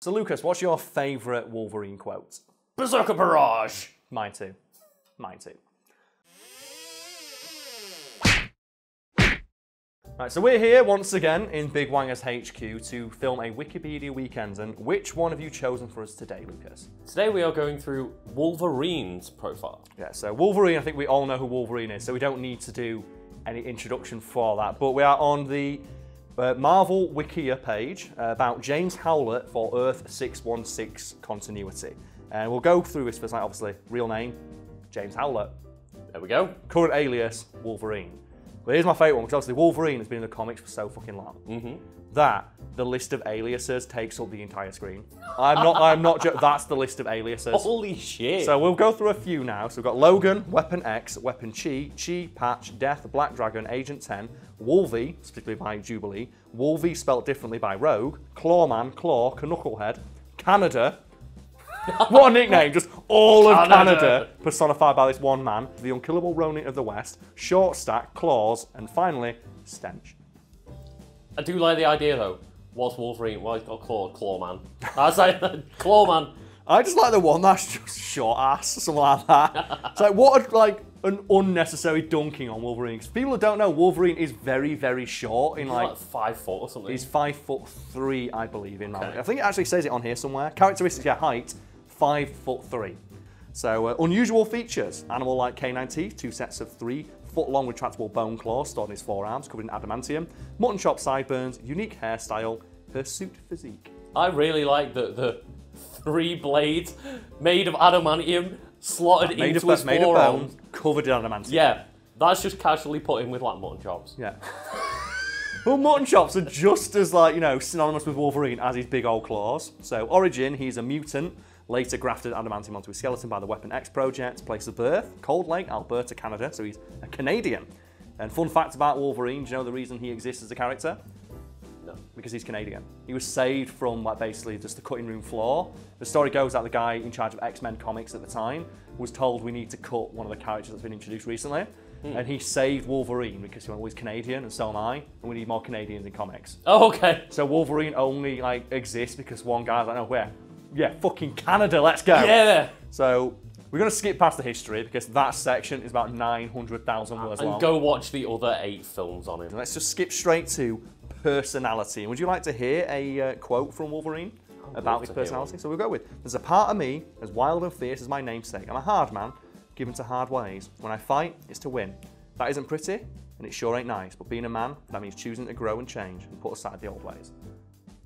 So, Lucas, what's your favourite Wolverine quote? Berserker Barrage! Mine too. Mine too. Right, so we're here once again in Big Wangers HQ to film a Wikipedia weekend. And which one have you chosen for us today, Lucas? Today we are going through Wolverine's profile. Yeah, so Wolverine, I think we all know who Wolverine is, so we don't need to do any introduction for that. But we are on the uh, Marvel Wikia page uh, about James Howlett for Earth 616 continuity. And we'll go through his first name, obviously, real name, James Howlett. There we go. Current alias, Wolverine. But here's my favourite one, because obviously Wolverine has been in the comics for so fucking long. Mm-hmm. That, the list of aliases takes up the entire screen. I'm not, I'm not, jo- that's the list of aliases. Holy shit. So we'll go through a few now. So we've got Logan, Weapon X, Weapon Chi, Chi, Patch, Death, Black Dragon, Agent 10, Wolvie, particularly by Jubilee, Wolvie spelt differently by Rogue, Clawman, Claw, Knucklehead, Canada. what a nickname, just all of Canada. Canada personified by this one man, the unkillable Ronin of the West, Short Stack, Claws, and finally, Stench. I do like the idea though. What's Wolverine? Why he's got Claw, Clawman? I say Clawman. I just like the one that's just short ass, or something like that. it's like what a, like an unnecessary dunking on Wolverine. 'Cause people who don't know, Wolverine is very, very short. In like, like five foot or something. he's five foot three, I believe. In okay. I think it actually says it on here somewhere. Characteristics, yeah, height, five foot three. So uh, unusual features: animal-like canine teeth, two sets of three foot-long retractable bone claws stored in his forearms, covered in adamantium, mutton chop sideburns, unique hairstyle, hirsute physique. I really like the the three blades made of adamantium slotted Made into of, his made of forearms. bone, covered in adamantium. Yeah, that's just casually put in with like mutton chops. Yeah. well, mutton chops are just as like you know synonymous with Wolverine as his big old claws. So origin, he's a mutant. Later grafted adamantium onto his skeleton by the Weapon X project. Place of birth, Cold Lake, Alberta, Canada. So he's a Canadian. And fun fact about Wolverine: do you know the reason he exists as a character? No. because he's Canadian. He was saved from like basically just the cutting room floor. The story goes that the guy in charge of X-Men comics at the time was told we need to cut one of the characters that's been introduced recently. Hmm. And he saved Wolverine because he went, well, he's Canadian and so am I, and we need more Canadians in comics. Oh, okay. So Wolverine only like exists because one guy's like, no, where? Yeah, fucking Canada, let's go. Yeah. So we're gonna skip past the history because that section is about 900,000 words And long. go watch the other eight films on it. Let's just skip straight to personality. And would you like to hear a uh, quote from Wolverine about his personality? So we'll go with There's a part of me as wild and fierce as my namesake. I'm a hard man, given to hard ways. When I fight, it's to win. That isn't pretty, and it sure ain't nice. But being a man, that means choosing to grow and change and put aside the old ways.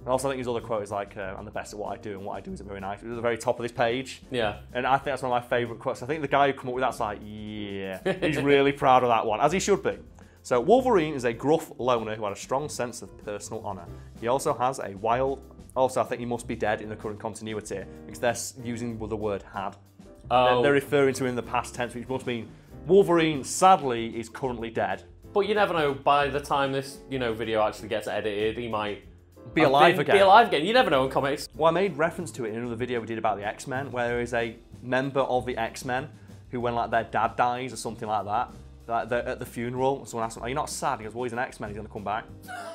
And also, I think his other quote is like, uh, I'm the best at what I do, and what I do isn't very nice. It's at the very top of this page. Yeah. And I think that's one of my favourite quotes. I think the guy who come up with that's like, yeah, he's really proud of that one, as he should be. So Wolverine is a gruff loner who had a strong sense of personal honour. He also has a wild. Also, I think he must be dead in the current continuity because they're using the word had. Oh, they're referring to him in the past tense, which must mean Wolverine, sadly, is currently dead. but you never know. By the time this, you know, video actually gets edited, he might Be alive been- again. Be alive again. You never know in comics. Well, I made reference to it in another video we did about the X Men, where there is a member of the X Men who, when like their dad dies or something like that, like they're at the funeral, someone asks him, "Are you not sad?" He goes, "Well, he's an X Men. He's gonna come back.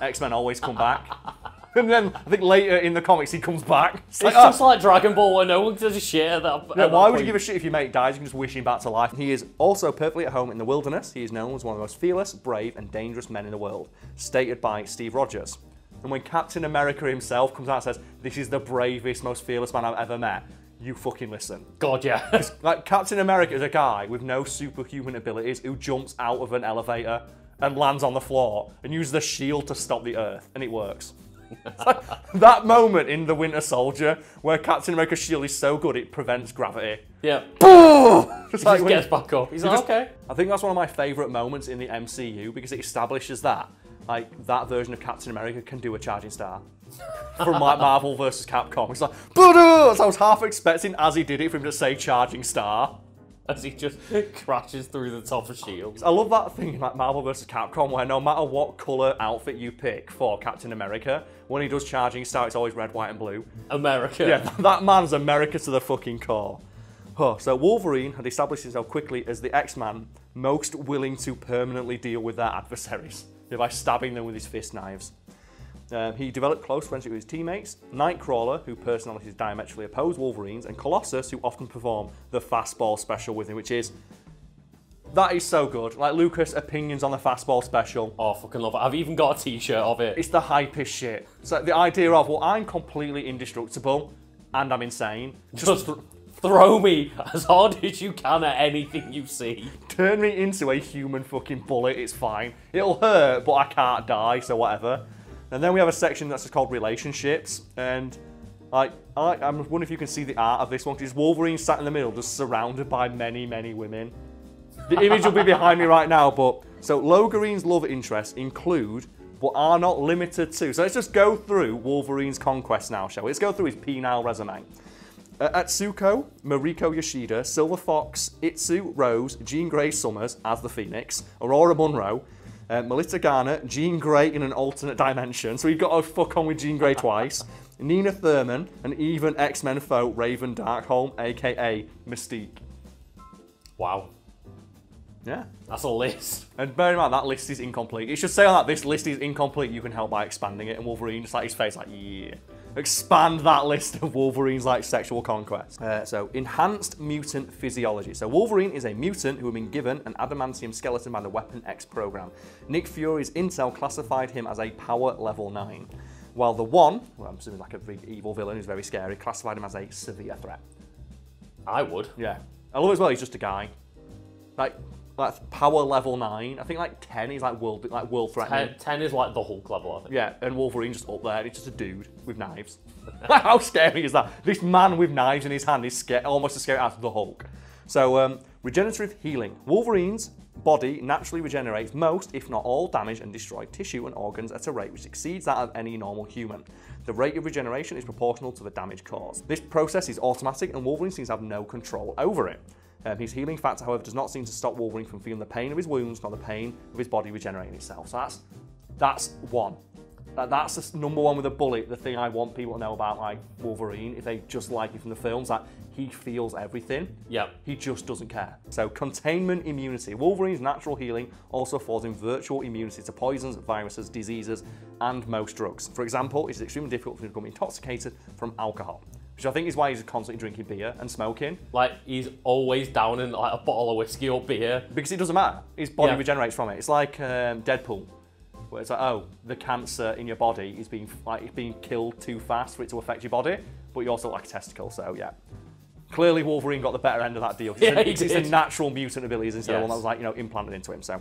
X Men always come back." and then I think later in the comics he comes back. It's like, It's "Oh, just like Dragon Ball where no one gives a shit at that. at yeah, that why would you give a shit if your mate dies? You can just wish him back to life. He is also perfectly at home in the wilderness. He is known as one of the most fearless, brave, and dangerous men in the world, stated by Steve Rogers. And when Captain America himself comes out and says, This is the bravest, most fearless man I've ever met, you fucking listen. God, yeah. Like, Captain America is a guy with no superhuman abilities who jumps out of an elevator and lands on the floor and uses the shield to stop the Earth, and it works. Like that moment in The Winter Soldier where Captain America's shield is so good it prevents gravity. yeah. Just He like just gets back up. He's like, just- okay. I think that's one of my favourite moments in the MCU because it establishes that like that version of Captain America can do a charging star. From like Marvel versus Capcom. It's like, "Buddha!" So I was half expecting as he did it for him to say charging star. As he just crashes through the top of shields. I love that thing in like Marvel vs. Capcom where no matter what colour outfit you pick for Captain America, when he does charging star, it's always red, white, and blue. America. Yeah, that man's America to the fucking core. Huh, so Wolverine had established himself quickly as the X-Man most willing to permanently deal with their adversaries by stabbing them with his fist knives. Um, he developed close friendship with his teammates, Nightcrawler, who personalities diametrically oppose Wolverines, and Colossus, who often perform the fastball special with him, which is that is so good. Like Lucas' opinions on the fastball special. Oh, fucking love it. I've even got a t-shirt of it. It's the hypest shit. So the idea of, well, I'm completely indestructible and I'm insane. Just throw me as hard as you can at anything you see. Turn me into a human fucking bullet, it's fine. It'll hurt, but I can't die, so whatever. And then we have a section that's just called relationships, and I, I, I'm wondering if you can see the art of this one, because Wolverine sat in the middle, just surrounded by many, many women. The image will be behind me right now, but so Logarine's love interests include, but are not limited to. So let's just go through Wolverine's conquest now, shall we? Let's go through his penile resume. Uh, Atsuko, Mariko Yoshida, Silver Fox, Itsu, Rose, Jean Grey Summers as the Phoenix, Ororo Munroe, uh, Melissa Garner, Jean Grey in an alternate dimension. So we've got to fuck on with Jean Grey twice. Nina Thurman, and even X-Men foe Raven Darkholme, aka Mystique. Wow. Yeah. That's a list. And bear in mind that list is incomplete. It should say on that this list is incomplete. You can help by expanding it. And Wolverine just like his face, like yeah, expand that list of Wolverine's like sexual conquest. Uh, so enhanced mutant physiology. So Wolverine is a mutant who had been given an adamantium skeleton by the Weapon X program. Nick Fury's intel classified him as a power level nine, while the one, well, I'm assuming like a big evil villain who's very scary, classified him as a severe threat. I would. Yeah, I love it as well. He's just a guy, like like power level nine. I think like ten is like world like world threatening. Ten, 10 is like the Hulk level, I think. Yeah, and Wolverine just up there. He's just a dude with knives. How scary is that? This man with knives in his hand is scared, almost as scary as the Hulk. So, um, regenerative healing. Wolverine's body naturally regenerates most, if not all, damaged and destroyed tissue and organs at a rate which exceeds that of any normal human. The rate of regeneration is proportional to the damage caused. This process is automatic, and Wolverine seems to have no control over it. Um, his healing factor, however, does not seem to stop Wolverine from feeling the pain of his wounds nor the pain of his body regenerating itself. So that's that's one. That, that's the number one with a bullet. The thing I want people to know about like Wolverine, if they just like it from the films, that he feels everything. Yep. He just doesn't care. So contaminant immunity. Wolverine's natural healing also falls in virtual immunity to poisons, viruses, diseases, and most drugs. For example, it is extremely difficult for him to become intoxicated from alcohol, which I think is why he's constantly drinking beer and smoking. Like, he's always down in like a bottle of whiskey or beer. Because it doesn't matter. His body Yeah. regenerates from it. It's like um, Deadpool, where it's like, oh, the cancer in your body is being like it's being killed too fast for it to affect your body, but you also like a testicle. So yeah, clearly Wolverine got the better end of that deal. Yeah, it's, he it's a natural mutant abilities instead of one that was like you know implanted into him. So,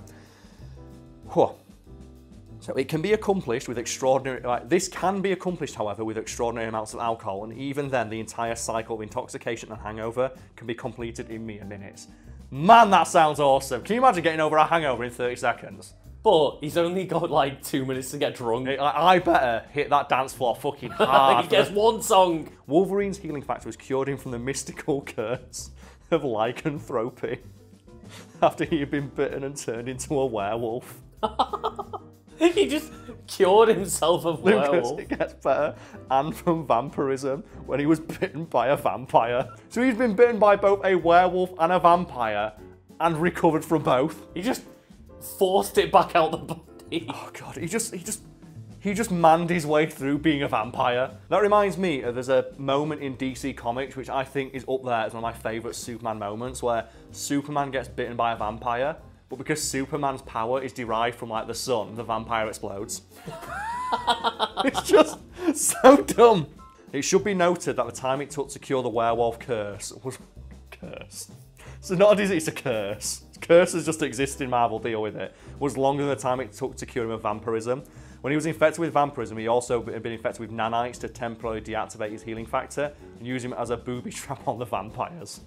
Whew. So it can be accomplished with extraordinary. Like, this can be accomplished, however, with extraordinary amounts of alcohol, and even then, the entire cycle of intoxication and hangover can be completed in mere minutes. Man, that sounds awesome! Can you imagine getting over a hangover in 30 seconds? But he's only got like two minutes to get drunk. I, I better hit that dance floor fucking hard. he gets one song. Wolverine's healing factor has cured him from the mystical curse of lycanthropy after he had been bitten and turned into a werewolf. he just cured himself of Lucas, werewolf. it gets better. And from vampirism when he was bitten by a vampire. So he's been bitten by both a werewolf and a vampire and recovered from both. He just forced it back out the body. Oh god, he just he just he just manned his way through being a vampire. That reminds me of there's a moment in DC Comics which I think is up there as one of my favourite Superman moments where Superman gets bitten by a vampire, but because Superman's power is derived from like the sun, the vampire explodes. it's just so dumb. It should be noted that the time it took to cure the werewolf curse was curse. So not a disease, it's a curse. Curses just exist in Marvel, deal with it. Was longer than the time it took to cure him of vampirism. When he was infected with vampirism, he also had been infected with nanites to temporarily deactivate his healing factor and use him as a booby trap on the vampires.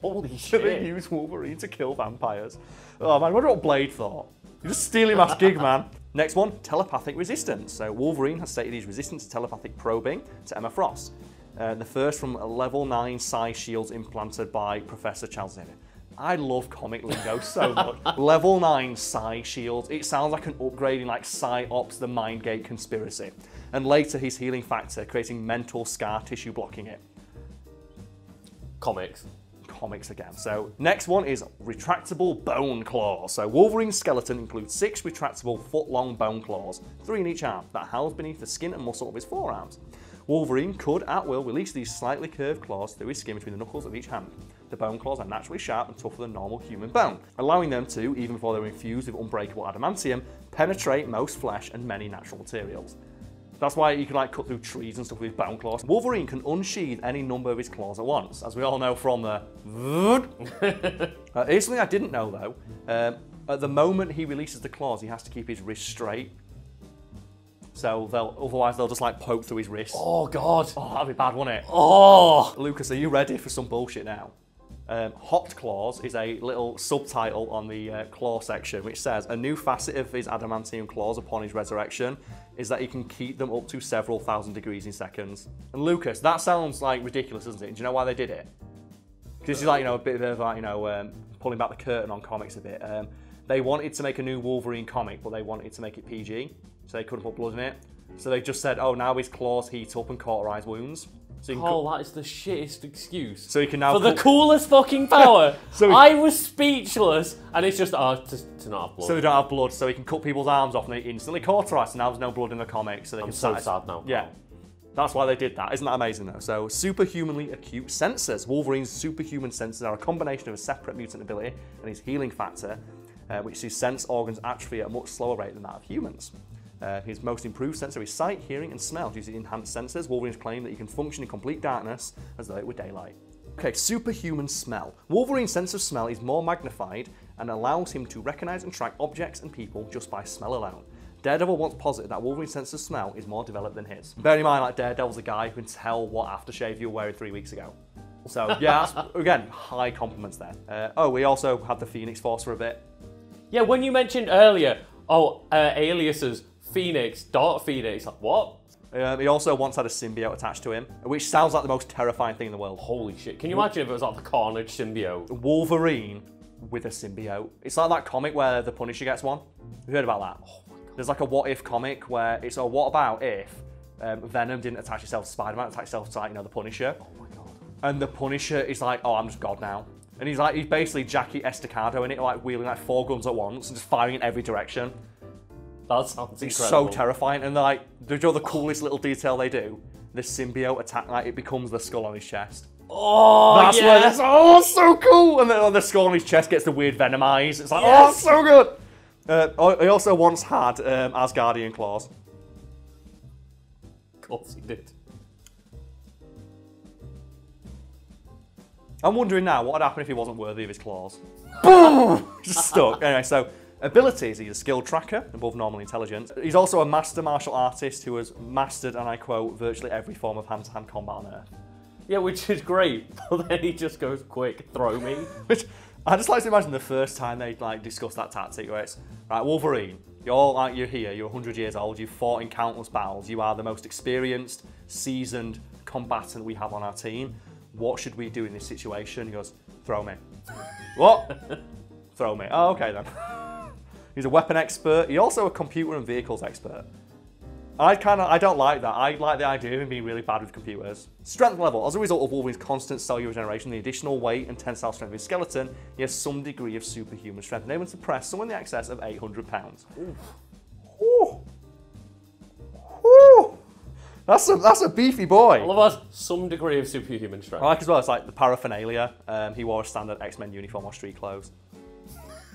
Holy So they shit. use Wolverine to kill vampires. Oh man, I wonder what Blade thought. You just stealing my gig, man. Next one, telepathic resistance. So Wolverine has stated he's resistant to telepathic probing to Emma Frost. Uh, the first from a level 9 psi shields implanted by Professor Charles Xavier. I love comic lingo so much. level 9 psi shields. It sounds like an upgrade in like Psi-Ops, the Mindgate conspiracy. And later his healing factor, creating mental scar tissue blocking it. Comics. Comics again. So next one is retractable bone claws. So Wolverine's skeleton includes six retractable foot-long bone claws, three in each arm, that house beneath the skin and muscle of his forearms. Wolverine could, at will, release these slightly curved claws through his skin between the knuckles of each hand. The bone claws are naturally sharp and tougher than normal human bone, allowing them to, even before they're infused with unbreakable adamantium, penetrate most flesh and many natural materials. That's why he can like cut through trees and stuff with his bone claws. Wolverine can unsheath any number of his claws at once, as we all know from the. uh, here's something I didn't know though. Um, at the moment he releases the claws, he has to keep his wrist straight. So they'll otherwise they'll just like poke through his wrist. Oh God. Oh, that'd be bad, wouldn't it? Oh. Lucas, are you ready for some bullshit now? Um, Hot Claws is a little subtitle on the uh, claw section which says a new facet of his adamantium claws upon his resurrection is that he can keep them up to several thousand degrees in seconds. And Lucas, that sounds like ridiculous, doesn't it? Do you know why they did it? This is like you know a bit of like you know um, pulling back the curtain on comics a bit. Um, they wanted to make a new Wolverine comic, but they wanted to make it PG, so they couldn't put blood in it. So they just said, oh, now his claws heat up and cauterize wounds. So Oh, that is the shittest excuse. So you can now For the coolest fucking power. So I was speechless, and it's just oh, to, to not have blood. So they don't have blood, so he can cut people's arms off and they instantly cauterize. And now there's no blood in the comic, so they I'm can. so sad now. Yeah, that's why they did that. Isn't that amazing though? So superhumanly acute senses. Wolverine's superhuman senses are a combination of a separate mutant ability and his healing factor, uh, which sees sense organs atrophy at a much slower rate than that of humans. Uh, his most improved sensor is sight, hearing, and smell. Due to the enhanced sensors, Wolverine's claim that he can function in complete darkness as though it were daylight. Okay, superhuman smell. Wolverine's sense of smell is more magnified and allows him to recognize and track objects and people just by smell alone. Daredevil once posited that Wolverine's sense of smell is more developed than his. Bear in mind, like Daredevil's a guy who can tell what aftershave you were wearing three weeks ago. So yeah, that's, again, high compliments there. Uh, oh, we also had the Phoenix Force for a bit. yeah, when you mentioned earlier, oh, uh, aliases, Phoenix, Dark Phoenix, like, what? Um, he also once had a symbiote attached to him, which sounds like the most terrifying thing in the world. Holy shit. Can you imagine if it was like the Carnage symbiote? Wolverine with a symbiote. It's like that comic where the Punisher gets one. Have you heard about that? There's like a what if comic where it's a what about if um, Venom didn't attach itself to Spider-Man, attached itself to like, you know the Punisher. Oh my god. And the Punisher is like, oh, I'm just God now. And he's like, he's basically Jackie Estacado in it, like wielding like four guns at once and just firing in every direction. That sounds It's incredible. so terrifying. And like, do you know the coolest little detail they do? The symbiote attack, like it becomes the skull on his chest. Oh, That's yes. where that's oh so cool. And then the skull on his chest gets the weird venom eyes. It's like oh Yes. it's so good. Uh, he also once had um, Asgardian claws. Of course he did. I'm wondering now what would happen if he wasn't worthy of his claws. Boom! Just stuck. Anyway, so abilities: he's a skilled tracker, above normal intelligence. He's also a master martial artist who has mastered, and I quote, virtually every form of hand-to-hand combat on Earth. Yeah, which is great. But then he just goes, quick, throw me. Which I just like to imagine the first time they like discuss that tactic where it's right, Wolverine, you're like you're here, you're 100 years old, you've fought in countless battles, you are the most experienced, seasoned combatant we have on our team. What should we do in this situation? He goes, throw me. what? throw me. Oh, okay then. He's a weapon expert. He's also a computer and vehicles expert. I kind of I don't like that. I like the idea of him being really bad with computers. Strength level. As a result of Wolverine's constant cellular regeneration, the additional weight and tensile strength of his skeleton, he has some degree of superhuman strength, enabling him to press someone in the excess of 800 pounds. Ooh. Ooh. That's a that's a beefy boy. All of us, some degree of superhuman strength. I like as well. It's like the paraphernalia. Um, he wore a standard X-Men uniform or street clothes.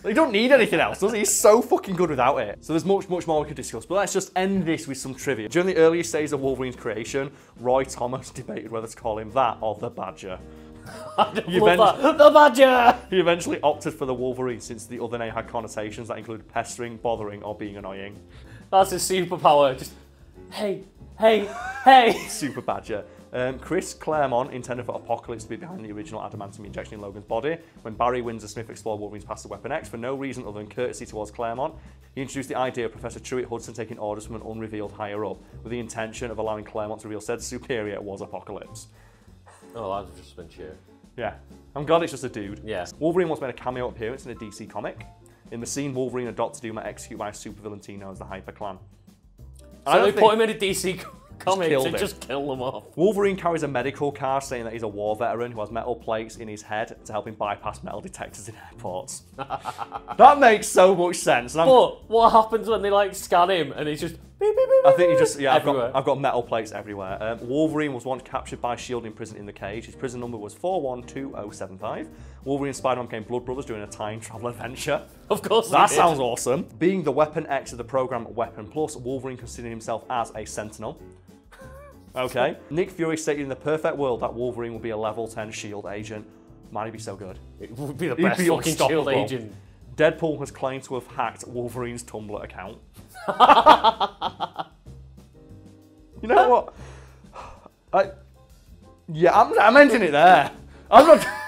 He don't need anything else, does he? He's so fucking good without it. So there's much, much more we could discuss. But let's just end this with some trivia. During the earliest days of Wolverine's creation, Roy Thomas debated whether to call him that or the Badger. Love that. The Badger! He eventually opted for the Wolverine since the other name had connotations that include pestering, bothering, or being annoying. That's his superpower. Just, hey, hey, hey. Super Badger. Um, Chris Claremont intended for Apocalypse to be behind the original adamantium injection in Logan's body. When Barry Windsor Smith explored Wolverine's past to Weapon X, for no reason other than courtesy towards Claremont, he introduced the idea of Professor Truett Hudson taking orders from an unrevealed higher up, with the intention of allowing Claremont to reveal said superior was Apocalypse. Oh, that's just been cheer. Yeah, I'm glad it's just a dude. Yes. Wolverine once made a cameo appearance in a DC comic. In the scene, Wolverine and Doctor Doom are executed by a supervillain team known as the Hyper Clan. I So don't they think- put him in a DC comics and him. just kill them off. Wolverine carries a medical card saying that he's a war veteran who has metal plates in his head to help him bypass metal detectors in airports. that makes so much sense. But what happens when they like scan him and he's just beep, beep, beep, I think he just yeah. I've got, I've got metal plates everywhere. Um, Wolverine was once captured by Shield in prison in the cage. His prison number was four one two zero seven five. Wolverine and Spider-Man became blood brothers during a time travel adventure. Of course, That sounds awesome. Being the Weapon X of the program Weapon Plus, Wolverine considered himself as a Sentinel. Okay. Nick Fury stated in the perfect world that Wolverine will be a level 10 Shield agent. Man, he'd be so good. It would be the best be fucking shield agent. Deadpool has claimed to have hacked Wolverine's Tumblr account. you know what? I, yeah, I'm, I'm ending it there. I'm not.